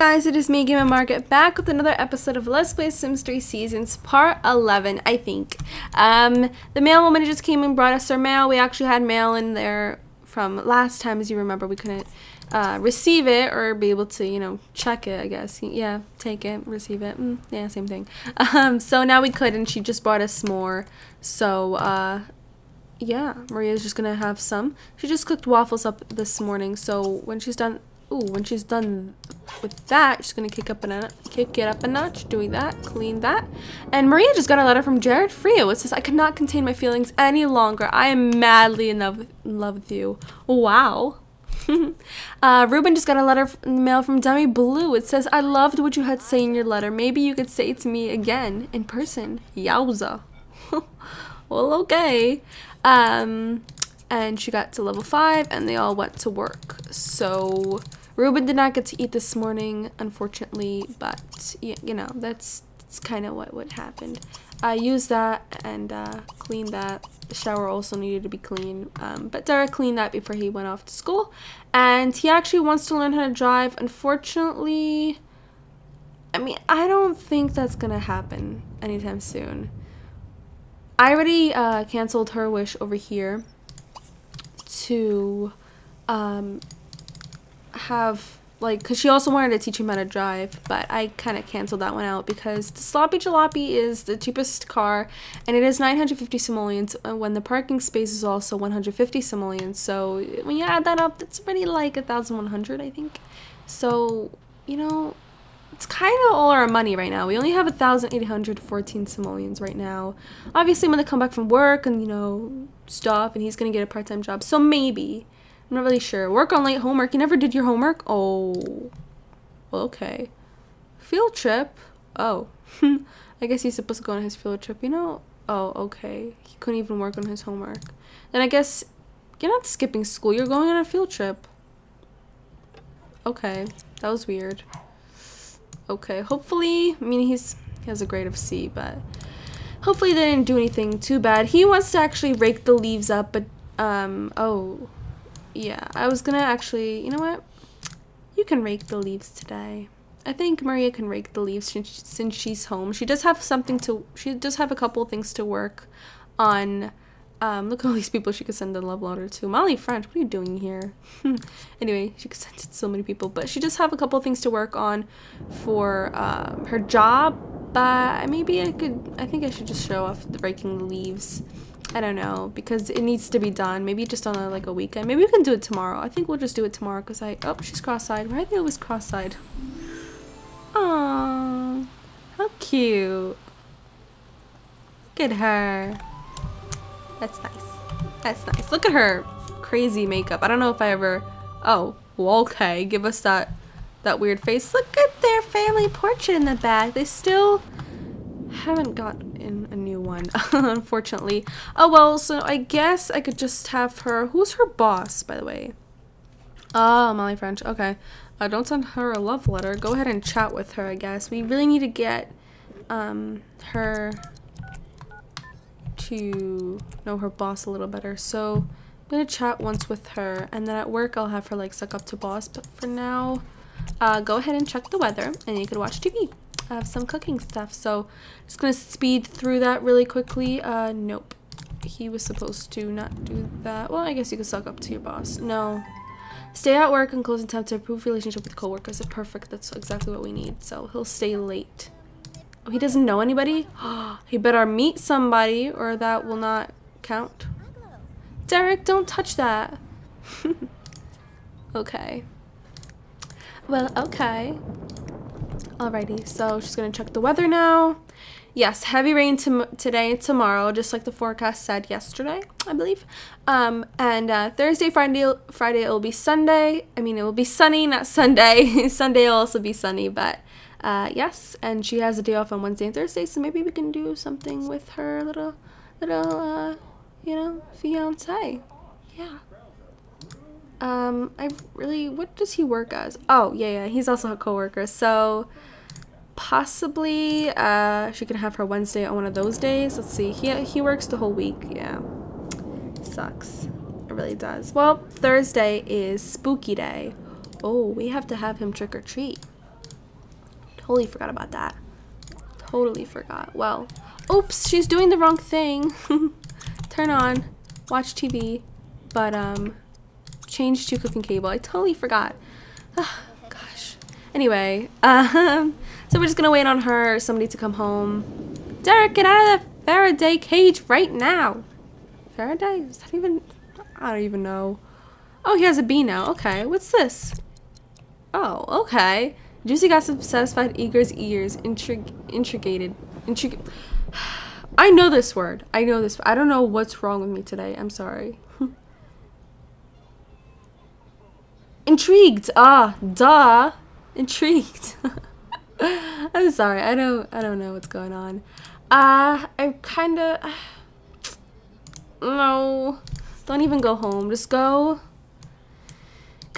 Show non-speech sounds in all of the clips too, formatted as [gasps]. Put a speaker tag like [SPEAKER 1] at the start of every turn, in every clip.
[SPEAKER 1] guys, it is me, Gamer Margaret, back with another episode of Let's Play Sims 3 Seasons, part 11, I think. Um, the mail woman just came and brought us our mail. We actually had mail in there from last time, as you remember. We couldn't uh, receive it or be able to, you know, check it, I guess. Yeah, take it, receive it. Mm, yeah, same thing. [laughs] Um, so now we could, and she just brought us more. So, uh, yeah, Maria's just gonna have some. She just cooked waffles up this morning, so when she's done Ooh, when she's done with that, she's gonna kick up a kick it up a notch, doing that, clean that. And Maria just got a letter from Jared Frio. It says, I cannot contain my feelings any longer. I am madly in love with, in love with you. Wow. [laughs] uh, Ruben just got a letter mail from Demi Blue. It says, I loved what you had to say in your letter. Maybe you could say it to me again in person. Yowza. [laughs] well, okay. Um, and she got to level 5 and they all went to work. So Ruben did not get to eat this morning, unfortunately, but you know, that's, that's kind of what, what happened. I used that and uh, cleaned that. The shower also needed to be clean, um, but Derek cleaned that before he went off to school. And he actually wants to learn how to drive. Unfortunately, I mean, I don't think that's going to happen anytime soon. I already uh, canceled her wish over here to um, have like because she also wanted to teach him how to drive but i kind of canceled that one out because the sloppy jalopy is the cheapest car and it is 950 simoleons uh, when the parking space is also 150 simoleons so when you add that up it's pretty like 1100 i think so you know it's kind of all our money right now. We only have 1,814 simoleons right now. Obviously, when they come back from work and, you know, stuff, and he's to get a part-time job. So maybe. I'm not really sure. Work on late homework. You never did your homework? Oh. Okay. Field trip? Oh. [laughs] I guess he's supposed to go on his field trip. You know? Oh, okay. He couldn't even work on his homework. Then I guess you're not skipping school. You're going on a field trip. Okay. That was weird. Okay. Hopefully, I mean, he's he has a grade of C, but hopefully they didn't do anything too bad. He wants to actually rake the leaves up, but, um, oh, yeah, I was gonna actually, you know what? You can rake the leaves today. I think Maria can rake the leaves since she's home. She does have something to, she does have a couple things to work on. Um, look at all these people she could send a love letter to. Molly French, what are you doing here? [laughs] anyway, she could send it to so many people. But she does have a couple things to work on for um, her job. But maybe I could, I think I should just show off the raking the leaves. I don't know because it needs to be done. Maybe just on a, like a weekend. Maybe we can do it tomorrow. I think we'll just do it tomorrow because I oh she's cross-eyed. Why are they always cross-eyed? Aww, how cute. Look at her. That's nice. That's nice. Look at her crazy makeup. I don't know if I ever. Oh, well, okay. Give us that that weird face. Look at their family portrait in the back. They still haven't got in a new one, [laughs] unfortunately. Oh, well, so I guess I could just have her... Who's her boss, by the way? Oh, Molly French. Okay. Uh, don't send her a love letter. Go ahead and chat with her, I guess. We really need to get um, her to know her boss a little better. So I'm going to chat once with her. And then at work, I'll have her, like, suck up to boss. But for now, uh, go ahead and check the weather. And you can watch TV. I have some cooking stuff. So just gonna speed through that really quickly. Uh, nope. He was supposed to not do that. Well, I guess you could suck up to your boss. No. Stay at work and closing time to improve relationship with coworkers. Perfect. That's exactly what we need. So he'll stay late. Oh, he doesn't know anybody? [gasps] he better meet somebody or that will not count. Derek, don't touch that. [laughs] okay. Well, okay. Alrighty, so she's gonna check the weather now. Yes, heavy rain to today and tomorrow, just like the forecast said yesterday, I believe. Um, and uh, Thursday, Friday, Friday it will be Sunday. I mean, it will be sunny, not Sunday. [laughs] Sunday will also be sunny, but uh, yes. And she has a day off on Wednesday and Thursday, so maybe we can do something with her little, little, uh, you know, fiance. Yeah. Um, I really, what does he work as? Oh, yeah, yeah, he's also a coworker. So, possibly, uh, she can have her Wednesday on one of those days. Let's see, he, he works the whole week, yeah. Sucks. It really does. Well, Thursday is spooky day. Oh, we have to have him trick or treat. Totally forgot about that. Totally forgot. Well, oops, she's doing the wrong thing. [laughs] Turn on, watch TV, but um, change to cooking cable. I totally forgot. Oh, [sighs] gosh. Anyway, [laughs] um, so we're just gonna wait on her, somebody to come home. Derek, get out of the Faraday cage right now. Faraday? Is that even? I don't even know. Oh, he has a bee now. Okay, what's this? Oh, okay. Juicy Gossip satisfied Eager's ears. Intrig intrigated. Intrig [sighs] I know this word. I know this. I don't know what's wrong with me today. I'm sorry. [laughs] Intrigued. Ah, duh. Intrigued. [laughs] [laughs] I'm sorry. I don't. I don't know what's going on. Uh, I'm kind of. [sighs] No. Don't even go home. Just go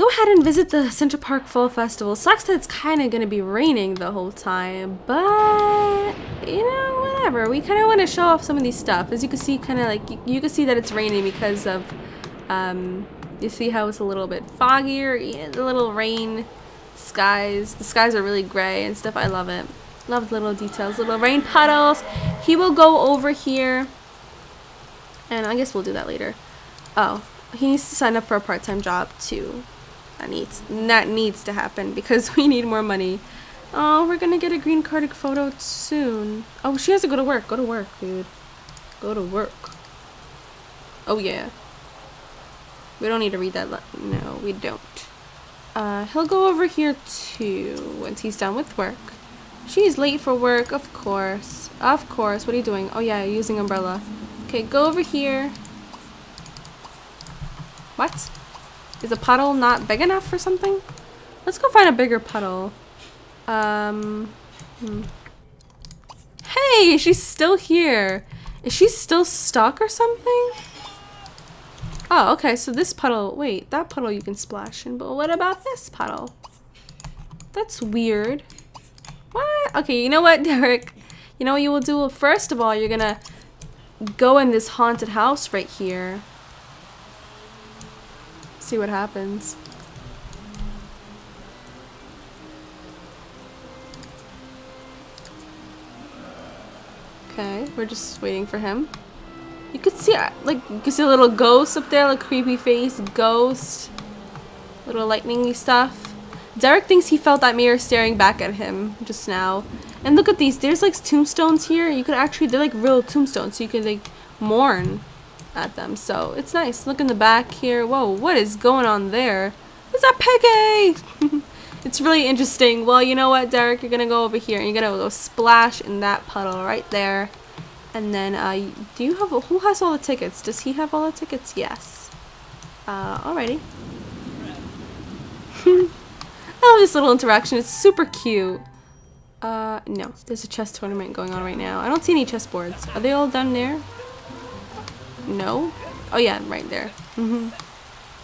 [SPEAKER 1] go ahead and visit the Central Park Fall Festival. Sucks that it's kind of going to be raining the whole time, but, you know, whatever. We kind of want to show off some of these stuff. As you can see, kind of like, you, you, can see that it's raining because of, um, you see how it's a little bit foggier, the little rain skies. The skies are really gray and stuff. I love it. Love little details, little rain puddles. He will go over here, and I guess we'll do that later. Oh, he needs to sign up for a part-time job too. That needs that needs to happen because [laughs] we need more money. Oh, we're gonna get a green card photo soon. Oh, she has to go to work. Go to work, dude. Go to work. Oh yeah. We don't need to read that. No, we don't. Uh, he'll go over here too once he's done with work. She's late for work, of course. Of course. What are you doing? Oh yeah, using umbrella. Okay, go over here. What? Is a puddle not big enough for something? Let's go find a bigger puddle. Um, hmm. Hey, she's still here. Is she still stuck or something? Oh, okay, so this puddle, wait, that puddle you can splash in, but what about this puddle? That's weird. What? Okay, you know what, [laughs] Derek? You know what you will do? First of all, you're gonna go in this haunted house right here see what happens. Okay, we're just waiting for him. You could see, uh, like, you could see a little ghost up there, like creepy face, ghost, little lightningy stuff. Derek thinks he felt that mirror staring back at him just now. And look at these, there's like tombstones here. You could actually, they're like real tombstones, so you could like mourn at them. So it's nice. Look in the back here. Whoa, what is going on there? Is that Peggy? [laughs] it's really interesting. Well, you know what, Derek? You're to go over here and you're to go splash in that puddle right there. And then, uh, do you have, who has all the tickets? Does he have all the tickets? Yes. Uh, alrighty. [laughs] I love this little interaction. It's super cute. Uh, no. There's a chess tournament going on right now. I don't see any chessboards. Are they all done there? No? Oh yeah, right there. Mm-hmm.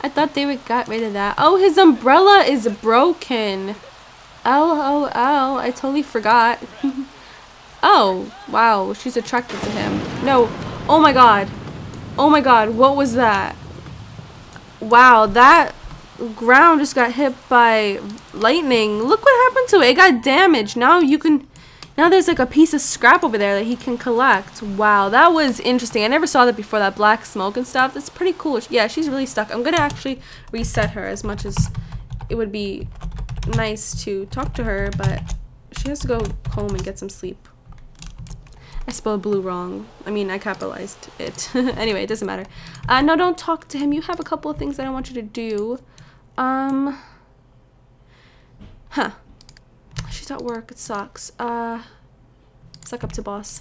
[SPEAKER 1] I thought they would got rid of that. Oh, his umbrella is broken. LOL. I totally forgot. [laughs] oh, wow. She's attracted to him. No. Oh my god. Oh my god. What was that? Wow, that ground just got hit by lightning. Look what happened to it. It got damaged. Now you can now there's like a piece of scrap over there that he can collect. Wow, that was interesting. I never saw that before, that black smoke and stuff. That's pretty cool. Yeah, she's really stuck. I'm gonna actually reset her as much as it would be nice to talk to her, but she has to go home and get some sleep. I spelled blue wrong. I mean, I capitalized it. [laughs] anyway, it doesn't matter. Uh, no, don't talk to him. You have a couple of things that I want you to do. Um, huh. She's at work. It sucks. Uh, suck up to boss.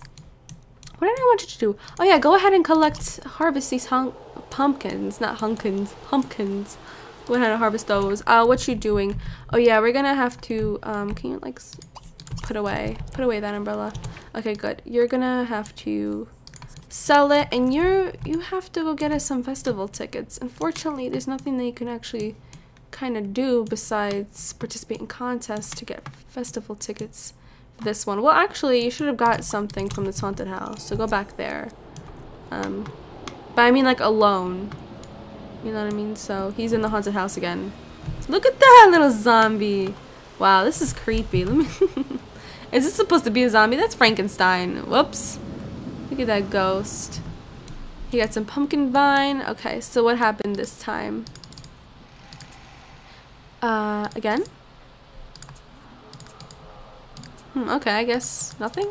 [SPEAKER 1] What did I want you to do? Oh yeah, go ahead and collect, harvest these pumpkins, not hunkins, pumpkins. Go ahead and harvest those. Uh, what you doing? Oh yeah, we're gonna have to, um, can you like, put away, put away that umbrella. Okay, good. You're gonna have to sell it and you're, you have to go get us some festival tickets. Unfortunately, there's nothing that you can actually kind of do besides participate in contests to get festival tickets this one. Well, actually, you should have got something from this haunted house, so go back there. Um, but I mean, like, alone. You know what I mean? So, he's in the haunted house again. Look at that little zombie. Wow, this is creepy. Let me... [laughs] Is this supposed to be a zombie? That's Frankenstein. Whoops. Look at that ghost. He got some pumpkin vine. Okay, so what happened this time? Uh, again? Hmm, okay, I guess nothing?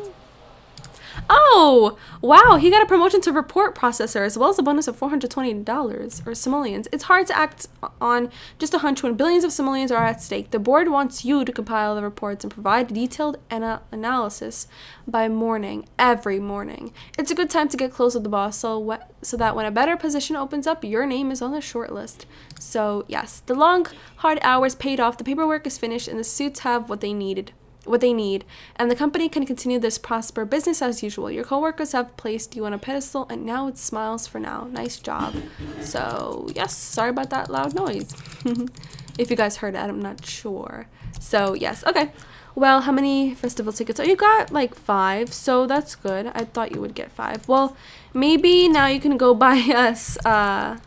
[SPEAKER 1] Oh, wow, he got a promotion to report processor as well as a bonus of $420 or simoleons. It's hard to act on just a hunch when billions of simoleons are at stake. The board wants you to compile the reports and provide detailed ana analysis by morning, every morning. It's a good time to get close with the boss so, so that when a better position opens up, your name is on the short list. So, yes, the long, hard hours paid off, the paperwork is finished, and the suits have what they needed what they need, and the company can continue this prosper business as usual. Your coworkers have placed you on a pedestal, and now it's smiles for now. Nice job. So, yes, sorry about that loud noise. [laughs] if you guys heard it, I'm not sure. So, yes, okay. Well, how many festival tickets? Oh, you got like five, so that's good. I thought you would get five. Well, maybe now you can go [laughs] buy us uh,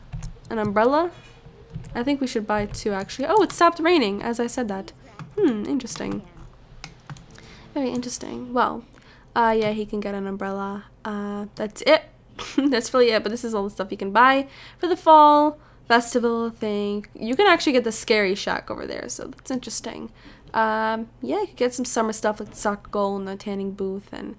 [SPEAKER 1] an umbrella. I think we should buy two, actually. Oh, it stopped raining as I said that. Hmm, interesting. Very interesting. Well, uh, yeah, he can get an umbrella. Uh, that's it. [laughs] that's really it. But this is all the stuff you can buy for the fall festival thing. You can actually get the scary shack over there, so that's interesting. Um, yeah, you can get some summer stuff like the soccer goal and the tanning booth and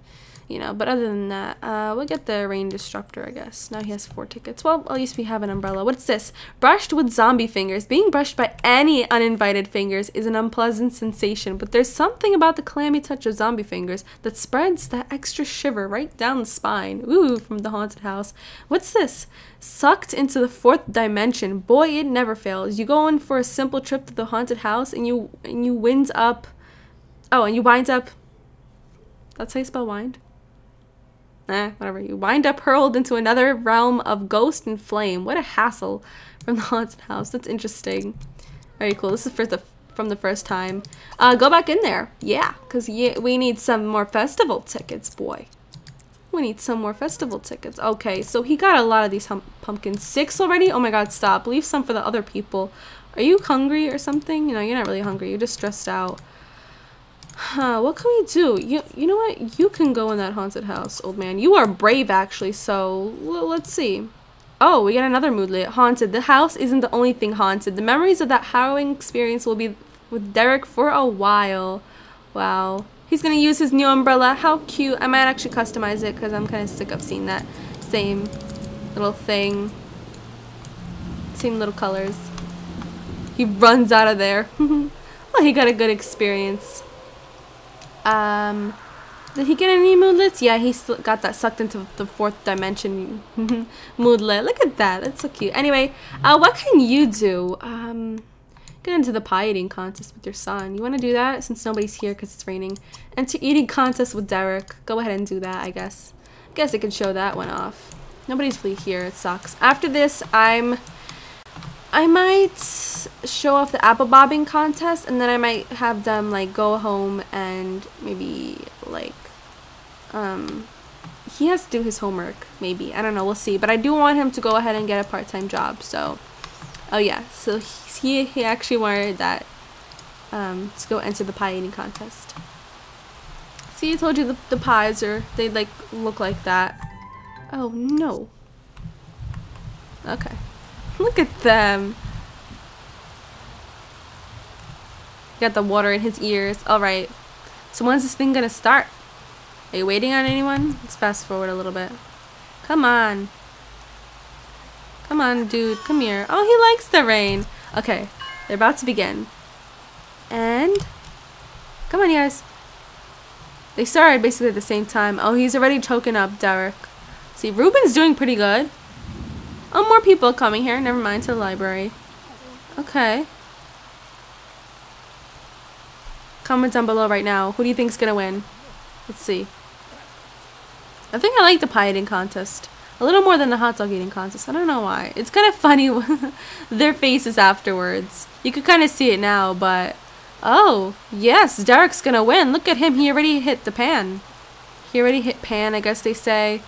[SPEAKER 1] you know, but other than that, uh, we'll get the rain disruptor, I guess. Now he has four tickets. Well, at least we have an umbrella. What's this? Brushed with zombie fingers. Being brushed by any uninvited fingers is an unpleasant sensation, but there's something about the clammy touch of zombie fingers that spreads that extra shiver right down the spine. Ooh, from the haunted house. What's this? Sucked into the fourth dimension. Boy, it never fails. You go in for a simple trip to the haunted house and you and you wind up Oh, and you wind up that's how you spell wind? Eh, whatever. You wind up hurled into another realm of ghost and flame. What a hassle from the haunted house. That's interesting. Very cool. This is for the from the first time. Uh, go back in there. Yeah, because we need some more festival tickets, boy. We need some more festival tickets. Okay, so he got a lot of these pumpkins. Six already? Oh my god, stop. Leave some for the other people. Are you hungry or something? You know, you're not really hungry. You're just stressed out. Huh, what can we do? You you know what? You can go in that haunted house, old man. You are brave, actually, so let's see. Oh, we got another moodlet. Haunted. The house isn't the only thing haunted. The memories of that harrowing experience will be with Derek for a while. Wow. He's gonna use his new umbrella. How cute. I might actually customize it because I'm kind of sick of seeing that same little thing. Same little colors. He runs out of there. [laughs] well, he got a good experience. Um, did he get any moodlets? Yeah, he got that sucked into the fourth dimension [laughs] moodlet. Look at that. That's so cute. Anyway, uh, what can you do? Um, get into the pie eating contest with your son. You want to do that since nobody's here because it's raining? Enter eating contest with Derek. Go ahead and do that, I guess. I guess I can show that one off. Nobody's really here. It sucks. After this, I'm I might show off the apple bobbing contest and then I might have them like go home and maybe like um he has to do his homework maybe. I don't know. We'll see. But I do want him to go ahead and get a part-time job. So oh yeah. So he he actually wanted that um to go enter the pie eating contest. See I told you the, the pies are they like look like that. Oh no. Okay Look at them. Got the water in his ears. Alright. So when's this thing gonna start? Are you waiting on anyone? Let's fast forward a little bit. Come on. Come on, dude. Come here. Oh, he likes the rain. Okay. They're about to begin. And... Come on, you guys. They started basically at the same time. Oh, he's already choking up Derek. See, Ruben's doing pretty good. Oh, more people coming here. Never mind, to the library. Okay. Comment down below right now. Who do you think's gonna win? Let's see. I think I like the pie eating contest. A little more than the hot dog eating contest. I don't know why. It's kind of funny [laughs] their faces afterwards. You could kind of see it now, but... Oh, yes, Derek's gonna win. Look at him. He already hit the pan. He already hit pan, I guess they say.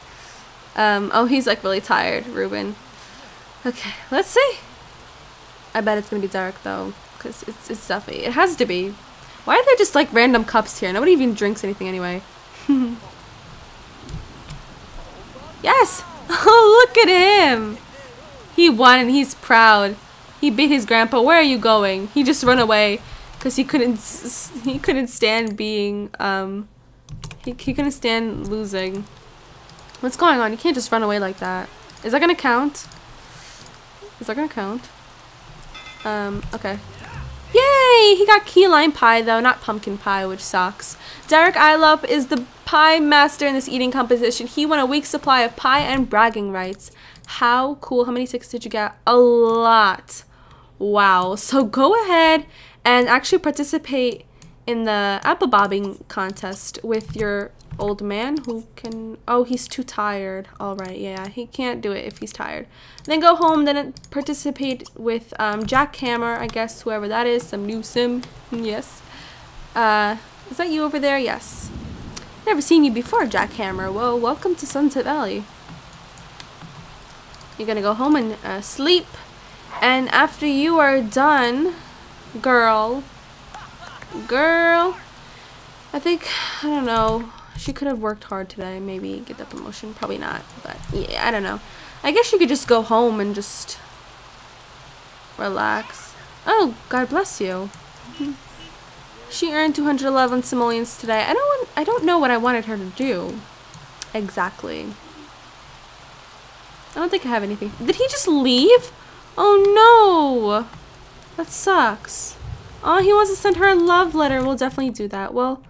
[SPEAKER 1] Um, oh, he's like really tired, Ruben. Okay, let's see. I bet it's gonna be dark though, because it's, it's stuffy. It has to be. Why are there just like random cups here? Nobody even drinks anything anyway. [laughs] yes! [laughs] Oh, look at him! He won and he's proud. He beat his grandpa. Where are you going? He just run away because he couldn't he couldn't stand being um he, he couldn't stand losing. What's going on? You can't just run away like that. Is that gonna count? Is that gonna count? Um, okay. Yay! He got key lime pie though, not pumpkin pie, which sucks. Derek Ilop is the pie master in this eating competition. He won a week's supply of pie and bragging rights. How cool. How many tickets did you get? A lot. Wow. So go ahead and actually participate in the apple bobbing contest with your old man who can oh he's too tired. All right yeah he can't do it if he's tired. Then go home then participate with um, jack hammer i guess whoever that is some new sim [laughs] yes. Uh is that you over there? Yes. Never seen you before jack hammer well welcome to sunset valley. You're gonna go home and uh, sleep. And after you are done girl girl I think I don't know she could have worked hard today, maybe get that promotion. Probably not, but yeah, I don't know. I guess you could just go home and just relax. Oh, God bless you. [laughs] she earned 211 simoleons today. I don't want, I don't know what I wanted her to do exactly. I don't think I have anything. Did he just leave? Oh no! That sucks. Oh, he wants to send her a love letter. We'll definitely do that. Well,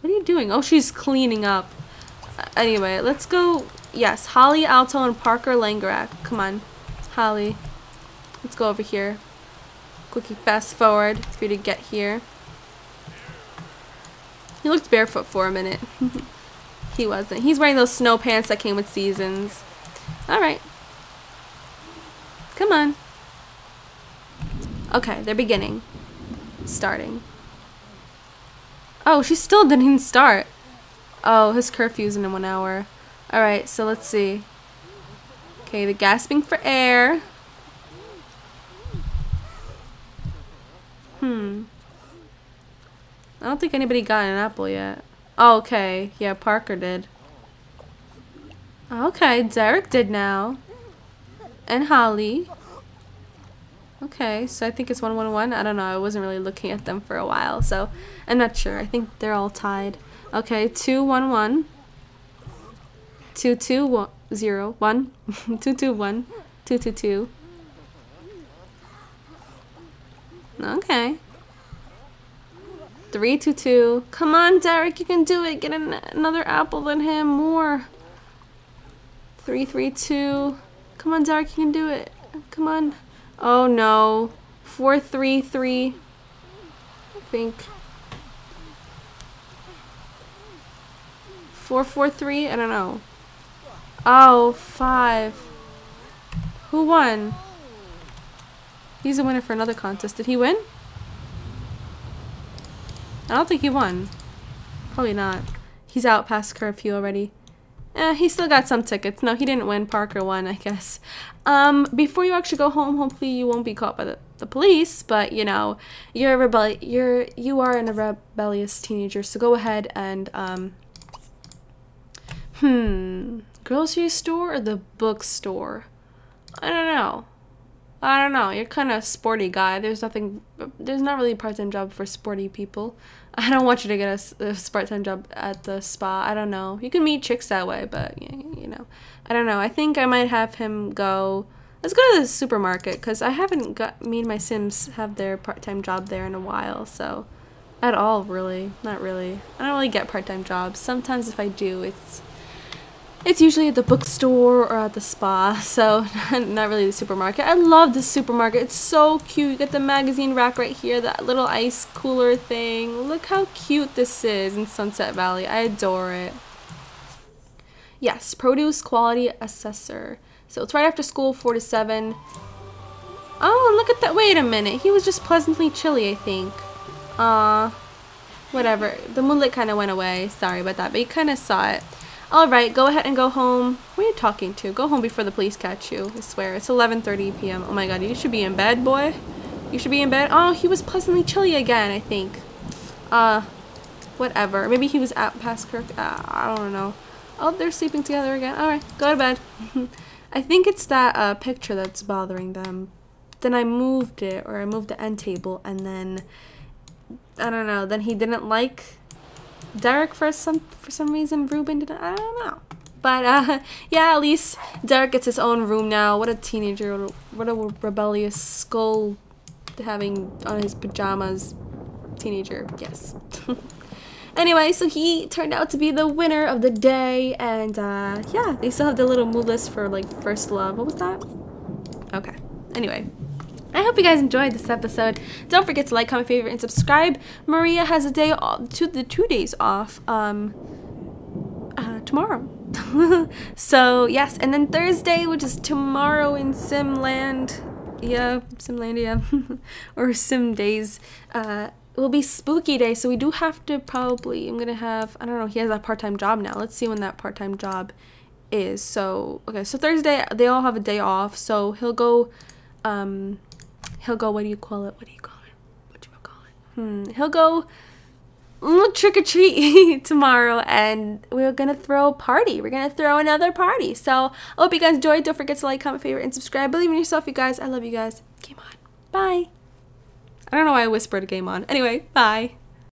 [SPEAKER 1] what are you doing? Oh, she's cleaning up. Uh, anyway, let's go. Yes, Holly, Alto, and Parker Langerak. Come on. Holly. Let's go over here. Quickly fast forward for you to get here. He looked barefoot for a minute. [laughs] he wasn't. He's wearing those snow pants that came with seasons. Alright. Come on. Okay, they're beginning. Starting. Oh, she still didn't start. Oh, his curfew's in one hour. Alright, so let's see. Okay, the gasping for air. Hmm. I don't think anybody got an apple yet. Oh, okay. Yeah, Parker did. Okay, Derek did now. And Holly. Okay, so I think it's 111. I don't know. I wasn't really looking at them for a while, so I'm not sure. I think they're all tied. Okay, 211. 2201. 221. [laughs] 222. Okay. 322. Come on, Derek, you can do it. Get an another apple than him. More. 332. Come on, Derek, you can do it. Come on. Oh no. 433. I think. 443? I don't know. Oh, five. Who won? He's a winner for another contest. Did he win? I don't think he won. Probably not. He's out past curfew already. Eh, he still got some tickets. No, he didn't win. Parker won, I guess. Um, before you actually go home, hopefully you won't be caught by the, the police. But you know, you're a rebel. You're you are a rebellious teenager. So go ahead and um. Hmm, grocery store or the bookstore? I don't know. I don't know. You're kind of sporty guy. There's nothing. There's not really a part-time job for sporty people. [laughs] I don't want you to get a, a part-time job at the spa. I don't know. You can meet chicks that way, but you know, I don't know. I think I might have him go. Let's go to the supermarket because I haven't got me and my Sims have their part-time job there in a while. So, at all really, not really. I don't really get part-time jobs. Sometimes if I do, it's it's usually at the bookstore or at the spa, [laughs] so [laughs] not really the supermarket. I love the supermarket. It's so cute. You get the magazine rack right here, that little ice cooler thing. Look how cute this is in Sunset Valley. I adore it. Yes, produce quality assessor. So it's right after school, 4 to 7. Oh, look at that. Wait a minute. He was just pleasantly chilly, I think. Uh, whatever. The moonlight kind of went away. Sorry about that, but you kind of saw it. Alright, go ahead and go home. Who are you talking to? Go home before the police catch you. I swear. It's 11.30 p.m. Oh my god, you should be in bed, boy. You should be in bed. Oh, he was pleasantly chilly again, I think. Uh, whatever. Maybe he was at past Kirk. Uh, I don't know. Oh, they're sleeping together again. All right, go to bed. [laughs] I think it's that uh, picture that's bothering them. Then I moved it, or I moved the end table, and then I don't know. Then he didn't like Derek for some for some reason. Ruben didn't. I don't know. But uh, [laughs] yeah, at least Derek gets his own room now. What a teenager! What a rebellious skull having on his pajamas. Teenager, yes. [laughs] anyway, so he turned out to be the winner of the day, and uh, yeah, they still have the little moodlets for like first love. What was that? Okay. Anyway, I hope you guys enjoyed this episode. Don't forget to like, comment, favorite, and subscribe. Maria has a day off, the two days off. Um, uh, tomorrow. [laughs] so yes, and then Thursday, which is tomorrow in Simland, yeah, Simlandia, [laughs] or Sim Days, uh, will be spooky day. So we do have to probably. I'm gonna have. I don't know. He has a part time job now. Let's see when that part time job is. So okay, so Thursday they all have a day off. So he'll go. Um, he'll go. What do you call it? What do you call it? What do you call it? Hmm. He'll go trick or treat [laughs] tomorrow and we're gonna throw a party. We're gonna throw another party. So I hope you guys enjoyed. Don't forget to like, comment, favorite, and subscribe. Believe in yourself, you guys. I love you guys. Game on. Bye. I don't know why I whispered a game on. Anyway, bye.